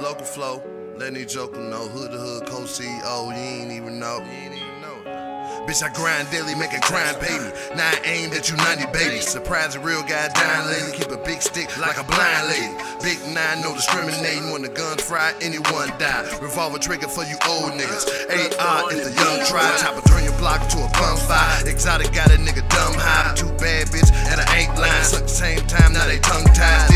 local flow. Let me joke know. Hood to hood, co CEO, you ain't even know. Bitch, I grind daily, make a crime me. Now I aim at you 90 babies. Surprise a real guy dying lately. Keep a big stick like a blind lady. Big nine, no discriminating. When the guns fry, anyone die. Revolver trigger for you old niggas. AR if the young try. Chopper turn your block to a bonfire. Exotic got a nigga dumb high. Too bad, bitch, and I ain't lying. Suck the same time, now they tongue tied.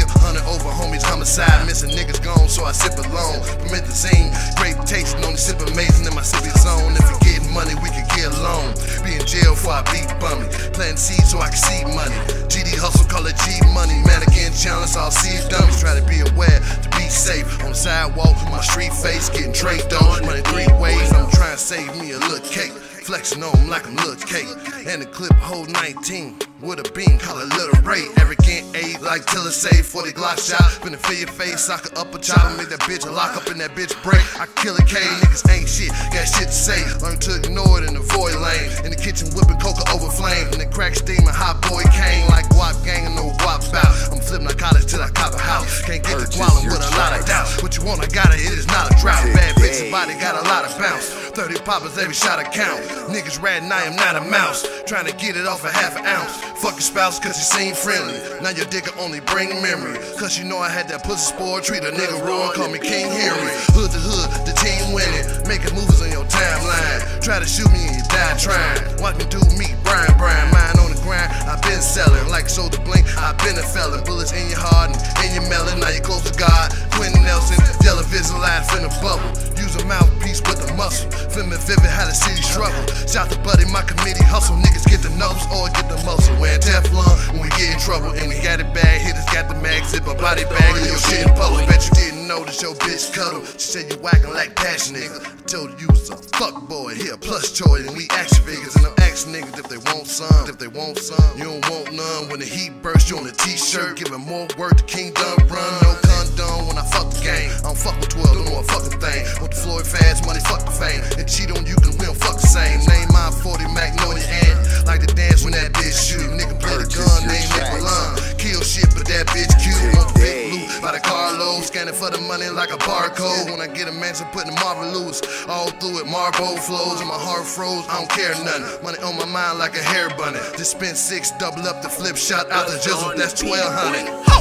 Missing niggas gone, so I sip alone. Promethazine, great taste, only sip amazing in my sippy zone. If we getting money, we can get alone. Be in jail for I beat bummy. Planting seeds so I can see money. GD hustle, call it G money. Mannequin challenge, all see dummies. Try to be aware to be safe. On the sidewalk, my street face getting traded on. Running three ways, I'm trying to save me a little cake. Flexing on 'em like I'm little cake. And the clip hold 19. With a beam, call it Little Ray. Arrogant eight, like till it say 40 Glock shot. Finna fill your face, sock it up a chop. Make that bitch a lock up in that bitch break. I kill a K, niggas ain't shit, got shit to say. Learn to ignore it in the void lane. In the kitchen, whipping coca over flame. And the crack steam, a hot boy came like guap gang and no guap bout. I'm flipping narcotics till I cop a house. Can't get the quality with a lot of doubt. What you want, I got it, it is not a drought. Body got a lot of bounce. 30 poppers, every shot a count. Niggas ratting, I am not a mouse. Trying to get it off a half an ounce. Fuck your spouse, cause he seem friendly. Now your dick only bring memory. Cause you know I had that pussy sport. Treat a nigga wrong, call me King Henry. Hood to hood, the team winning. Making moves on your timeline. Try to shoot me and you die trying. Watch me do me, Brian Brian. Mine on the grind, i been selling. Like shoulder blink, I've been a felon. Bullets in your heart and in your melon. Now you close to God. Quentin Nelson, yellow vision life in a bubble. Use a mouthpiece with a muscle. Feeling vivid how the city struggle. Shout to Buddy, my committee hustle. Niggas get the nose or get the muscle. Wearing Teflon when we get in trouble. And we got it bad. Hitters got the mag, zip a body bag. And your shit in public. Bet you didn't that your bitch cuddle. She said you whacking like passion nigga. I told you was a fuck boy. Here, plus choice. And we action figures. And I'm asking niggas if they want some. If they want some. You don't want none. When the heat bursts, you on a t-shirt. Giving more work to Kingdom Run. No condom when I fuck the game. I don't fuck with 12, know fucking thing. Want the Floyd fast money, fuck the fame. And cheat on you cause we don't fuck the same. Name my 40 Magnolia and like to dance when that bitch shoot. Nigga play the gun, name Nick. Kill shit, but that bitch cute. Want the big loot by the carload. Scanning for the money like a barcode. When I get a mansion, putting Marvel loose. All through it, Marble flows. And my heart froze, I don't care nothing. Money on my mind like a hair bunny. Just spent six, double up the flip shot out the jizzle, that's 1200.